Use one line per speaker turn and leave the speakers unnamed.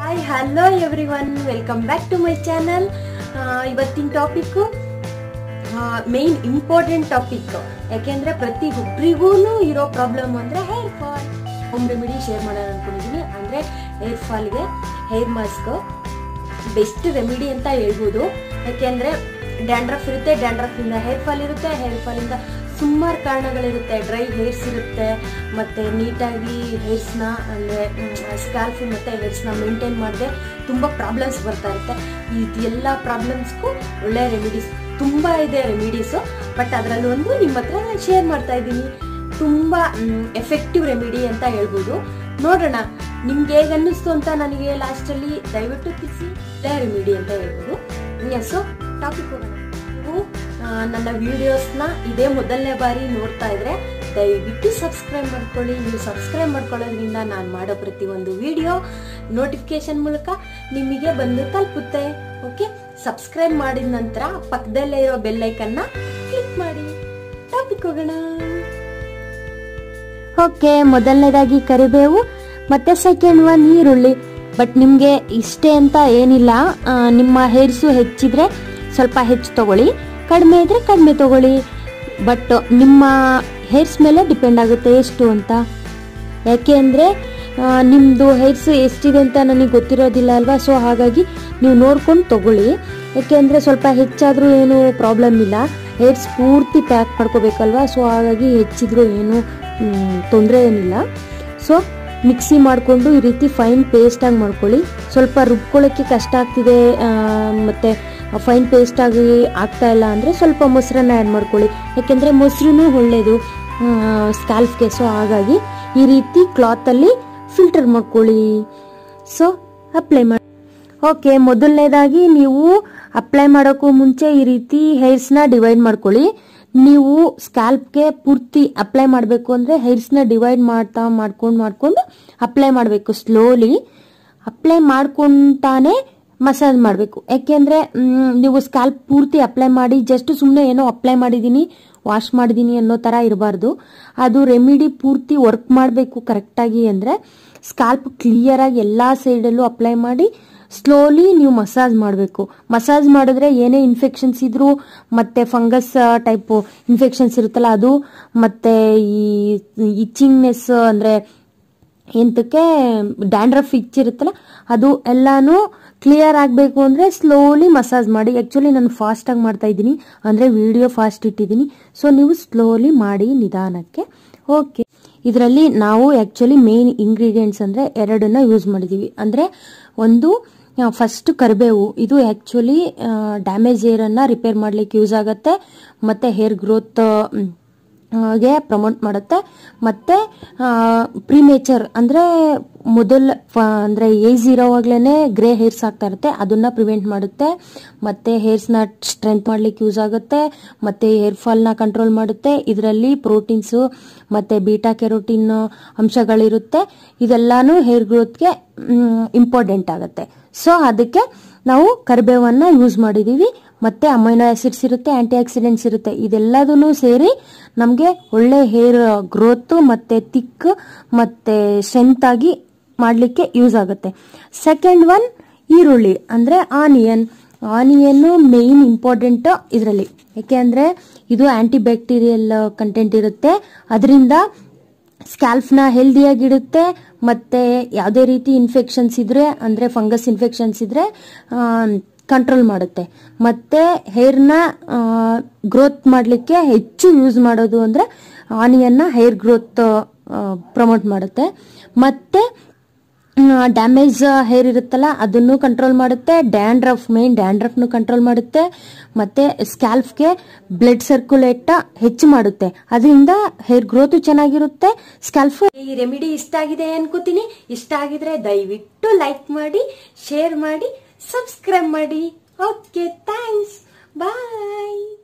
Hi hello everyone welcome back to my channel ಇವತ್ತಿನ topic main important topic ಯಾಕೆಂದ್ರೆ ಪ್ರತಿ ಒಬ್ಬರಿಗೂ ಇರೋ ಪ್ರಾಬ್ಲಮ್ ಅಂದ್ರೆ hair fall home remedy share ಮಾಡೋಣ ಅನ್ಕೊಂಡಿದ್ದೀನಿ ಅಂದ್ರೆ ಹೇರ್ ಫಾಲ್ಗೆ ಹೇರ್ ಮಾಸ್ಕ್ ಬೆಸ್ಟ್ ರೆಮಿಡಿ ಅಂತ ಹೇಳ್ಬೋದು. ಯಾಕೆಂದ್ರೆ ಡ್ಯಾಂಡ್ರಫ್ ಇರುತ್ತೆ ಡ್ಯಾಂಡ್ರಫ್ ಇಂದ ಹೇರ್ ಫಾಲ್ ಇರುತ್ತೆ ಹೇರ್ ಫಾಲ್ ಇಂದ ಸುಮಾರು ಕಾರಣಗಳಿರುತ್ತೆ. ಡ್ರೈ ಹೇರ್ಸ್ ಇರುತ್ತೆ, ಮತ್ತೆ ನೀಟಾಗಿ ಹೇರ್ಸ್ನ ಅಂದರೆ ಸ್ಕ್ಯಾಲ್ಫು ಮತ್ತು ಹೇರ್ಸ್ನ ಮೇಂಟೈನ್ ಮಾಡಿದೆ ತುಂಬ ಪ್ರಾಬ್ಲಮ್ಸ್ ಬರ್ತಾ ಇರುತ್ತೆ. ಇದೆಲ್ಲ ಪ್ರಾಬ್ಲಮ್ಸ್ಗೂ ಒಳ್ಳೆ ರೆಮಿಡೀಸ್ ತುಂಬ ಇದೆ ರೆಮಿಡೀಸು ಬಟ್ ಅದರಲ್ಲಿ ಒಂದು ನಿಮ್ಮ ಹತ್ರ ನಾನು ಶೇರ್ ಮಾಡ್ತಾ ಇದ್ದೀನಿ. ತುಂಬ ಎಫೆಕ್ಟಿವ್ ರೆಮಿಡಿ ಅಂತ ಹೇಳ್ಬೋದು. ನೋಡೋಣ, ನಿಮ್ಗೆ ಹೇಗೆ ಅನ್ನಿಸ್ತು ಅಂತ ನನಗೆ ಲಾಸ್ಟಲ್ಲಿ ದಯವಿಟ್ಟು ತಿಳಿಸಿ. ರೆಮಿಡಿ ಅಂತ ಹೇಳ್ಬೋದು. ಸೊ ಟಾಪಿಕ್ ಹೋಗೋಣ. ನನ್ನ ವಿಡಿಯೋಸ್ನ ಇದೇ ಮೊದಲನೇ ಬಾರಿ ನೋಡ್ತಾ ಇದ್ರೆ, ದಯವಿಟ್ಟು ಸಬ್ಸ್ಕ್ರೈಬ್ ಮಾಡ್ಕೊಳ್ಳಿ. ನೀವು ಸಬ್ಸ್ಕ್ರೈಬ್ ಮಾಡ್ಕೊಳ್ಳೋದ್ರಿಂದ ನಾನು ಮಾಡೋ ಪ್ರತಿಯೊಂದು ವಿಡಿಯೋ ನೋಟಿಫಿಕೇಶನ್ ಮೂಲಕ ನಿಮಗೆ ಬಂದು ತಲುಪುತ್ತೆ. ಓಕೆ ಸಬ್ಸ್ಕ್ರೈಬ್ ಮಾಡಿದ ನಂತರ ಪಕ್ಕದಲ್ಲೇ ಇರೋ ಬೆಲ್ಲೈಕನ್ನ ಕ್ಲಿಕ್ ಮಾಡಿ. ಟಾಪಿಕ್ ಹೋಗೋಣ. ಓಕೆ ಮೊದಲನೇದಾಗಿ ಕರಿಬೇವು, ಮತ್ತೆ ಸೆಕೆಂಡ್ ಒನ್ ಈರುಳ್ಳಿ. ಬಟ್ ನಿಮಗೆ ಇಷ್ಟೇ ಅಂತ ಏನಿಲ್ಲ. ನಿಮ್ಮ ಹೇರ್ಸು ಹೆಚ್ಚಿದ್ರೆ ಸ್ವಲ್ಪ ಹೆಚ್ಚು ತಗೊಳ್ಳಿ. ಕಡಿಮೆ ಇದ್ರೆ ಕಡಿಮೆ ತಗೊಳ್ಳಿ. ಬಟ್ ನಿಮ್ಮ ಹೇರ್ಸ್ ಮೇಲೆ ಡಿಪೆಂಡ್ ಆಗುತ್ತೆ ಎಷ್ಟು ಅಂತ. ಯಾಕೆ ಅಂದರೆ ನಿಮ್ಮದು ಹೇರ್ಸ್ ಎಷ್ಟಿದೆ ಅಂತ ನನಗೆ ಗೊತ್ತಿರೋದಿಲ್ಲ ಅಲ್ವಾ? ಸೊ ಹಾಗಾಗಿ ನೀವು ನೋಡ್ಕೊಂಡು ತಗೊಳ್ಳಿ. ಯಾಕೆಂದರೆ ಸ್ವಲ್ಪ ಹೆಚ್ಚಾದರೂ ಏನು ಪ್ರಾಬ್ಲಮ್ ಇಲ್ಲ. ಹೇರ್ಸ್ ಪೂರ್ತಿ ಪ್ಯಾಕ್ ಮಾಡ್ಕೋಬೇಕಲ್ವಾ? ಸೊ ಹಾಗಾಗಿ ಹೆಚ್ಚಿದ್ರೂ ಏನು ತೊಂದರೆ ಏನಿಲ್ಲ. ಸೊ ಮಿಕ್ಸಿ ಮಾಡಿಕೊಂಡು ಈ ರೀತಿ ಫೈನ್ ಪೇಸ್ಟಾಗಿ ಮಾಡ್ಕೊಳ್ಳಿ. ಸ್ವಲ್ಪ ರುಬ್ಕೊಳ್ಳೋಕ್ಕೆ ಕಷ್ಟ ಆಗ್ತಿದೆ ಮತ್ತು ಮತ್ತೆ ಫೈನ್ ಆಗಿ ಆಗ್ತಾ ಇಲ್ಲ ಅಂದರೆ ಸ್ವಲ್ಪ ಮೊಸರನ್ನ ಆ್ಯಡ್ ಮಾಡ್ಕೊಳ್ಳಿ. ಯಾಕೆಂದರೆ ಮೊಸರು ಒಳ್ಳೆಯದು ಸ್ಕ್ಯಾಲ್ಫ್ಗೆ ಸೊ ಹಾಗಾಗಿ ಈ ರೀತಿ ಕ್ಲಾತಲ್ಲಿ ಫಿಲ್ಟರ್ ಮಾಡ್ಕೊಳ್ಳಿ. ಸೊ ಅಪ್ಲೈ ಮಾಡಿ. ಓಕೆ ಮೊದಲನೇದಾಗಿ ನೀವು ಅಪ್ಲೈ ಮಾಡೋಕ್ಕೂ ಮುಂಚೆ ಈ ರೀತಿ ಹೇರ್ಸ್ನ ಡಿವೈಡ್ ಮಾಡ್ಕೊಳ್ಳಿ. ನೀವು ಸ್ಕ್ಯಾಲ್ಪ್ಗೆ ಪೂರ್ತಿ ಅಪ್ಲೈ ಮಾಡಬೇಕು ಅಂದರೆ ಹೇರ್ಸ್ನ ಡಿವೈಡ್ ಮಾಡ್ತಾ, ಮಾಡ್ಕೊಂಡು ಮಾಡ್ಕೊಂಡು ಅಪ್ಲೈ ಮಾಡಬೇಕು ಸ್ಲೋಲಿ ಅಪ್ಲೈ ಮಾಡ್ಕೊಂತಾನೆ ಮಸಾಜ್ ಮಾಡಬೇಕು. ಯಾಕೆಂದರೆ ನೀವು ಸ್ಕ್ಯಾಲ್ಪ್ ಪೂರ್ತಿ ಅಪ್ಲೈ ಮಾಡಿ ಜಸ್ಟ್ ಸುಮ್ಮನೆ ಏನೋ ಅಪ್ಲೈ ಮಾಡಿದ್ದೀನಿ ವಾಶ್ ಮಾಡಿದ್ದೀನಿ ಅನ್ನೋ ಥರ ಇರಬಾರ್ದು. ಅದು ರೆಮಿಡಿ ಪೂರ್ತಿ ವರ್ಕ್ ಮಾಡಬೇಕು ಕರೆಕ್ಟಾಗಿ ಅಂದರೆ ಸ್ಕ್ಯಾಲ್ಪ್ ಕ್ಲಿಯರಾಗಿ ಎಲ್ಲ ಸೈಡಲ್ಲೂ ಅಪ್ಲೈ ಮಾಡಿ ಸ್ಲೋಲಿ ನೀವು ಮಸಾಜ್ ಮಾಡಬೇಕು. ಮಸಾಜ್ ಮಾಡಿದ್ರೆ ಏನೇ ಇನ್ಫೆಕ್ಷನ್ಸ್ ಇದ್ರೂ, ಮತ್ತೆ ಫಂಗಸ್ ಟೈಪ್ ಇನ್ಫೆಕ್ಷನ್ಸ್ ಇರುತ್ತಲ್ಲ, ಅದು, ಮತ್ತೆ ಈ ಇಚ್ಚಿಂಗ್ನೆಸ್ ಅಂದರೆ ಎಂತಕ್ಕೆ ಡ್ಯಾಂಡ್ರಫ್ ಇಚ್ಚಿರುತ್ತಲ್ಲ ಅದು ಎಲ್ಲಾನು ಕ್ಲಿಯರ್ ಆಗಬೇಕು ಅಂದರೆ ಸ್ಲೋಲಿ ಮಸಾಜ್ ಮಾಡಿ. ಆ್ಯಕ್ಚುಲಿ ನಾನು ಫಾಸ್ಟಾಗಿ ಮಾಡ್ತಾ ಇದ್ದೀನಿ, ಅಂದರೆ ವಿಡಿಯೋ ಫಾಸ್ಟ್ ಇಟ್ಟಿದ್ದೀನಿ. ಸೊ ನೀವು ಸ್ಲೋಲಿ ಮಾಡಿ ನಿಧಾನಕ್ಕೆ. ಓಕೆ ಇದರಲ್ಲಿ ನಾವು ಆ್ಯಕ್ಚುಲಿ ಮೇನ್ ಇಂಗ್ರೀಡಿಯೆಂಟ್ಸ್ ಅಂದರೆ ಎರಡನ್ನ ಯೂಸ್ ಮಾಡಿದ್ದೀವಿ ಅಂದರೆ ಒಂದು ಫಸ್ಟ್ ಕರಿಬೇವು. ಇದು ಆ್ಯಕ್ಚುಲಿ ಡ್ಯಾಮೇಜ್ ಏರನ್ನು ರಿಪೇರ್ ಮಾಡಲಿಕ್ಕೆ ಯೂಸ್ ಆಗುತ್ತೆ. ಮತ್ತು ಹೇರ್ ಗ್ರೋತ್ ಗೆ ಪ್ರಮೋಟ್ ಮಾಡುತ್ತೆ. ಮತ್ತೆ ಪ್ರಿಮೇಚರ್ ಅಂದರೆ ಮೊದಲ ಅಂದರೆ ಏಜ್ ಇರೋವಾಗ್ಲೇ ಗ್ರೇ ಹೇರ್ಸ್ ಆಗ್ತಾ ಇರುತ್ತೆ. ಅದನ್ನ ಪ್ರಿವೆಂಟ್ ಮಾಡುತ್ತೆ. ಮತ್ತೆ ಹೇರ್ಸ್ನ ಸ್ಟ್ರೆಂತ್ ಮಾಡ್ಲಿಕ್ಕೆ ಯೂಸ್ ಆಗುತ್ತೆ. ಮತ್ತೆ ಹೇರ್ ಫಾಲ್ನ ಕಂಟ್ರೋಲ್ ಮಾಡುತ್ತೆ. ಇದರಲ್ಲಿ ಪ್ರೋಟೀನ್ಸು ಮತ್ತೆ ಬೀಟಾ ಕೆರೋಟಿನ್ ಅಂಶಗಳಿರುತ್ತೆ. ಇದೆಲ್ಲಾನು ಹೇರ್ ಗ್ರೋತ್ಗೆ ಇಂಪಾರ್ಟೆಂಟ್ ಆಗುತ್ತೆ. ಸೊ ಅದಕ್ಕೆ ನಾವು ಕರಿಬೇವನ್ನ ಯೂಸ್ ಮಾಡಿದೀವಿ. ಮತ್ತೆ ಅಮೈನೋ ಆಸಿಡ್ಸ್ ಇರುತ್ತೆ ಆಂಟಿ ಆಕ್ಸಿಡೆಂಟ್ಸ್ ಇರುತ್ತೆ. ಇದೆಲ್ಲದೂ ಸೇರಿ ನಮಗೆ ಒಳ್ಳೆ ಹೇರ್ ಗ್ರೋತ್ ಮತ್ತೆ ತಿಕ್ ಮತ್ತೆ ಸ್ಟ್ರೆಂತ್ ಆಗಿ ಮಾಡಲಿಕ್ಕೆ ಯೂಸ್ ಆಗುತ್ತೆ. ಸೆಕೆಂಡ್ ಒನ್ ಈರುಳ್ಳಿ, ಅಂದರೆ ಆನಿಯನ್ ಆನಿಯನ್ನು ಮೇಯ್ನ್ ಇಂಪಾರ್ಟೆಂಟ್ ಇದರಲ್ಲಿ. ಯಾಕೆ ಅಂದರೆ ಇದು ಆಂಟಿ ಬ್ಯಾಕ್ಟೀರಿಯಲ್ ಕಂಟೆಂಟ್ ಇರುತ್ತೆ. ಅದರಿಂದ ಸ್ಕ್ಯಾಲ್ಫ್ನ ಹೆಲ್ದಿಯಾಗಿಡುತ್ತೆ ಮತ್ತೆ ಯಾವುದೇ ರೀತಿ ಇನ್ಫೆಕ್ಷನ್ಸ್ ಇದ್ರೆ, ಅಂದರೆ ಫಂಗಸ್ ಇನ್ಫೆಕ್ಷನ್ಸ್ ಇದ್ರೆ ಕಂಟ್ರೋಲ್ ಮಾಡುತ್ತೆ. ಮತ್ತೆ ಹೇರ್ನ ಗ್ರೋತ್ ಮಾಡಲಿಕ್ಕೆ ಹೆಚ್ಚು ಯೂಸ್ ಮಾಡೋದು ಅಂದರೆ ಆನಿಯನ್ನ ಹೇರ್ ಗ್ರೋತ್ ಪ್ರಮೋಟ್ ಮಾಡುತ್ತೆ. ಮತ್ತೆ ಡ್ಯಾಮೇಜ್ ಹೇರ್ ಇರುತ್ತಲ್ಲ, ಅದನ್ನು ಕಂಟ್ರೋಲ್ ಮಾಡುತ್ತೆ. ಡ್ಯಾಂಡ್ರಫ್ ಮೇನ್ ಡ್ಯಾಂಡ್ರಫ್ನು ಕಂಟ್ರೋಲ್ ಮಾಡುತ್ತೆ. ಮತ್ತೆ ಸ್ಕ್ಯಾಲ್ಫ್ಗೆ ಬ್ಲಡ್ ಸರ್ಕ್ಯುಲೇಟ್ ಹೆಚ್ಚು ಮಾಡುತ್ತೆ. ಅದರಿಂದ ಹೇರ್ ಗ್ರೋತ್ ಚೆನ್ನಾಗಿರುತ್ತೆ. ಸ್ಕ್ಯಾಲ್ಫ್ ಈ ರೆಮಿಡಿ ಇಷ್ಟ ಆಗಿದೆ ಅನ್ಕೋತೀನಿ. ಇಷ್ಟ ಆಗಿದ್ರೆ ದಯವಿಟ್ಟು ಲೈಕ್ ಮಾಡಿ ಶೇರ್ ಮಾಡಿ ಸಬ್ಸ್ಕ್ರೈಬ್ ಮಾಡಿ. Okay thanks bye